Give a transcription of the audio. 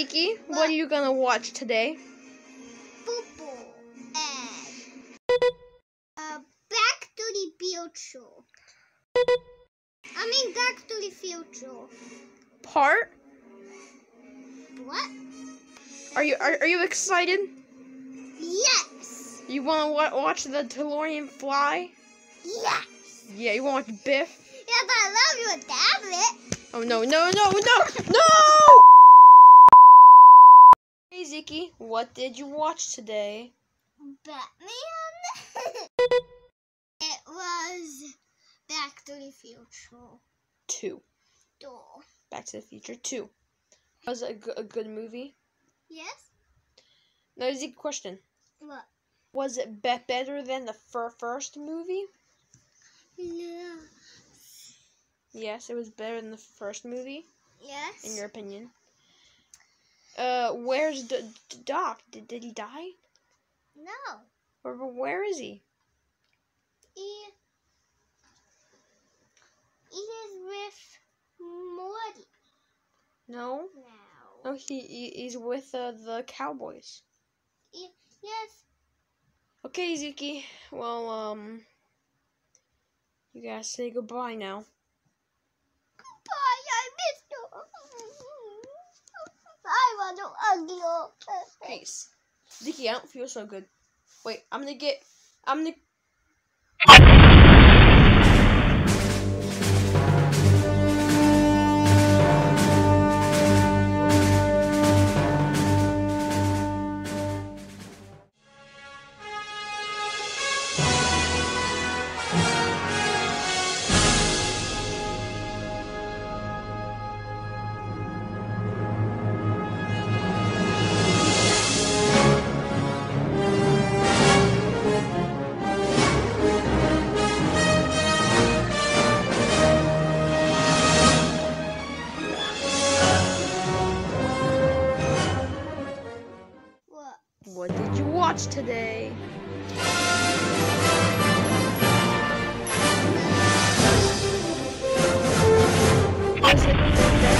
Ziki, what are you gonna watch today? Football and uh, Back to the Future. I mean, Back to the Future. Part? What? Are you are, are you excited? Yes. You wanna wa- watch the DeLorean fly? Yes. Yeah, you wanna watch Biff? Yes, I love your tablet. Oh no no no no no! Ziki, what did you watch today? Batman. it was Back to the Future. Two. Door. Back to the Future Two. Was it a, a good movie? Yes. No, Zeke, question. What? Was it be- better than the fir- first movie? No. Yes, it was better than the first movie, Yes. in your opinion. Uh, where's D- D- Doc? Did, did he die? No. Or where is he? He. He is with Marty No, now. no, he, he he's with uh, the Cowboys. He, yes. Okay, Ziki. Well, um, you guys say goodbye now. Goodbye. I missed you. I want Peace. Ziki, I don't feel so good. Wait, I'm gonna get. I'm gonna. What? Did you watch today? It